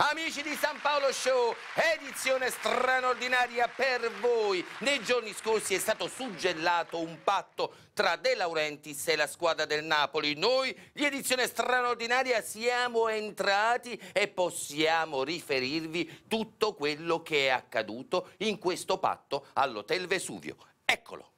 Amici di San Paolo Show, edizione straordinaria per voi. Nei giorni scorsi è stato suggellato un patto tra De Laurentiis e la squadra del Napoli. Noi, di edizione straordinaria, siamo entrati e possiamo riferirvi tutto quello che è accaduto in questo patto all'Hotel Vesuvio. Eccolo.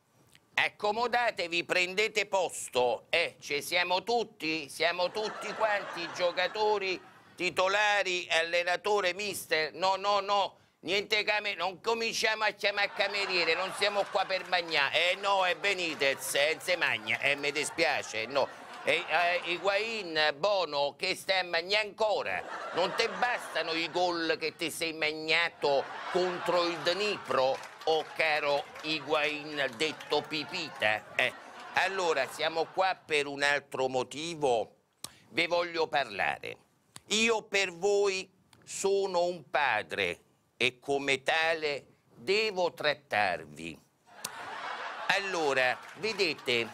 Accomodatevi, prendete posto. Eh, ci siamo tutti? Siamo tutti quanti giocatori titolari, allenatore, mister, no, no, no, niente cameriere, non cominciamo a chiamare cameriere, non siamo qua per mangiare, eh no, è Benitez, eh, se magna, eh, mi dispiace, no. E, eh, Higuain, Bono, che stai a mangiare ancora? Non ti bastano i gol che ti sei magnato contro il Dnipro, oh caro Higuain detto Pipita? Eh. Allora, siamo qua per un altro motivo, vi voglio parlare. Io per voi sono un padre e come tale devo trattarvi. Allora, vedete,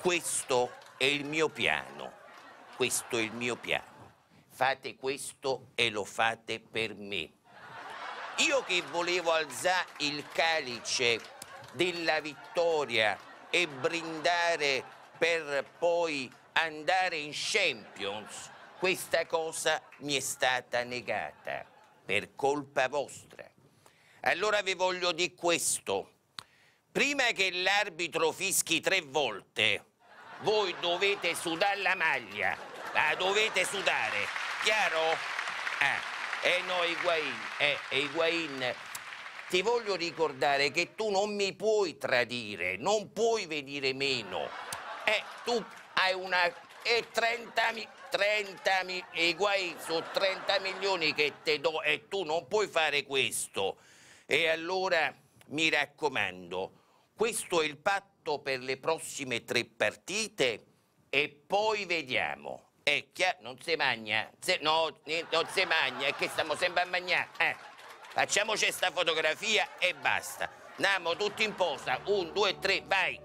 questo è il mio piano, questo è il mio piano. Fate questo e lo fate per me. Io che volevo alzare il calice della vittoria e brindare per poi andare in Champions, questa cosa mi è stata negata per colpa vostra. Allora vi voglio dire questo. Prima che l'arbitro fischi tre volte, voi dovete sudare la maglia, la dovete sudare, chiaro? Eh, e no Higuain, eh, Higuain, ti voglio ricordare che tu non mi puoi tradire, non puoi venire meno. Eh, tu hai una... e 30 mila 30 mi- e guai su 30 milioni che te do e tu non puoi fare questo. E allora mi raccomando, questo è il patto per le prossime tre partite e poi vediamo. È chiaro, non si magna, se, no, non si magna, è che stiamo sempre a mangiare. Eh, facciamoci questa fotografia e basta. Andiamo tutti in posa, un, due, tre, vai.